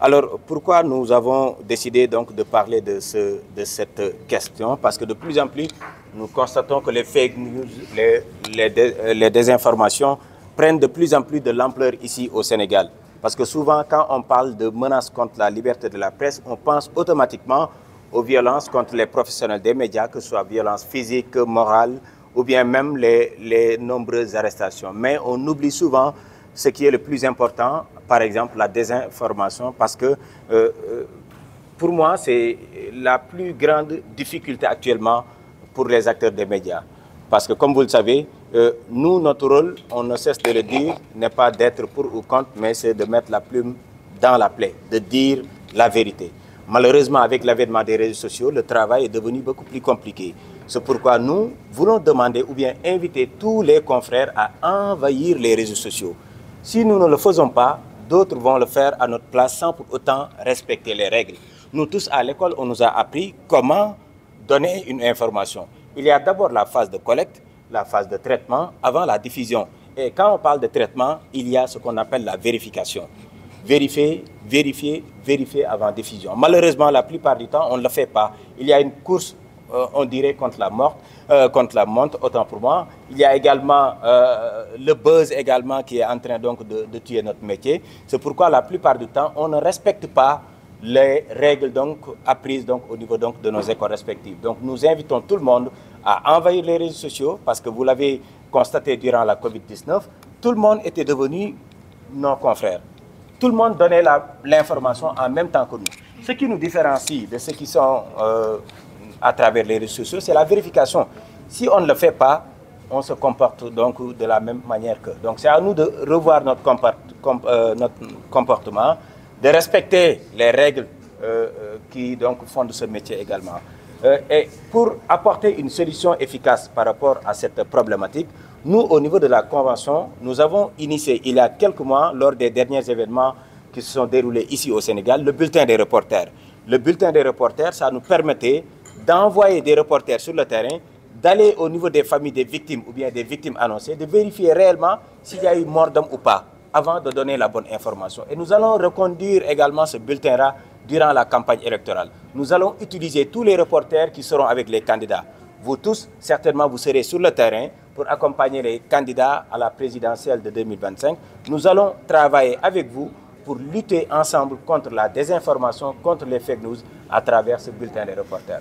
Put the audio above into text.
Alors, pourquoi nous avons décidé donc de parler de, ce, de cette question? Parce que de plus en plus, nous constatons que les fake news, les, les, désinformations prennent de plus en plus de l'ampleur ici au Sénégal. Parce que souvent, quand on parle de menaces contre la liberté de la presse, on pense automatiquement aux violences contre les professionnels des médias, que ce soit violences physiques, morales, ou bien même les nombreuses arrestations. Mais on oublie souvent ce qui est le plus important, par exemple la désinformation, parce que euh, pour moi, c'est la plus grande difficulté actuellement pour les acteurs des médias. Parce que comme vous le savez, euh, nous, notre rôle, on ne cesse de le dire, n'est pas d'être pour ou contre, mais c'est de mettre la plume dans la plaie, de dire la vérité. Malheureusement, avec l'avènement des réseaux sociaux, le travail est devenu beaucoup plus compliqué. C'est pourquoi nous voulons demander ou bien inviter tous les confrères à envahir les réseaux sociaux. Si nous ne le faisons pas, d'autres vont le faire à notre place sans pour autant respecter les règles. Nous tous à l'école, on nous a appris comment donner une information. Il y a d'abord la phase de collecte, la phase de traitement avant la diffusion. Et quand on parle de traitement, il y a ce qu'on appelle la vérification. Vérifier, vérifier, vérifier avant diffusion. Malheureusement, la plupart du temps, on ne le fait pas. Il y a une course on dirait contre la morte, euh, contre la montre, autant pour moi. Il y a également euh, le buzz également qui est en train donc de, tuer notre métier. C'est pourquoi la plupart du temps, on ne respecte pas les règles donc apprises donc au niveau de nos écoles respectives. Donc nous invitons tout le monde à envahir les réseaux sociaux parce que vous l'avez constaté durant la Covid-19, tout le monde était devenu nos confrères. Tout le monde donnait l'information en même temps que nous. Ce qui nous différencie de ceux qui sont euh, à travers les réseaux sociaux, c'est la vérification. Si on ne le fait pas, on se comporte donc de la même manière que. Donc c'est à nous de revoir notre, euh, comportement, de respecter les règles euh, qui donc fondent ce métier également. Euh, et pour apporter une solution efficace par rapport à cette problématique, nous, au niveau de la Convention, nous avons initié il y a quelques mois, lors des derniers événements qui se sont déroulés ici au Sénégal, le bulletin des reporters. Le bulletin des reporters, ça nous permettait d'envoyer des reporters sur le terrain, d'aller au niveau des familles des victimes ou bien des victimes annoncées, de vérifier réellement s'il y a eu mort d'homme ou pas, avant de donner la bonne information. Et nous allons reconduire également ce bulletin-là durant la campagne électorale. Nous allons utiliser tous les reporters qui seront avec les candidats. Vous tous, certainement, vous serez sur le terrain pour accompagner les candidats à la présidentielle de 2025. Nous allons travailler avec vous pour lutter ensemble contre la désinformation, contre les fake news à travers ce bulletin des reporters.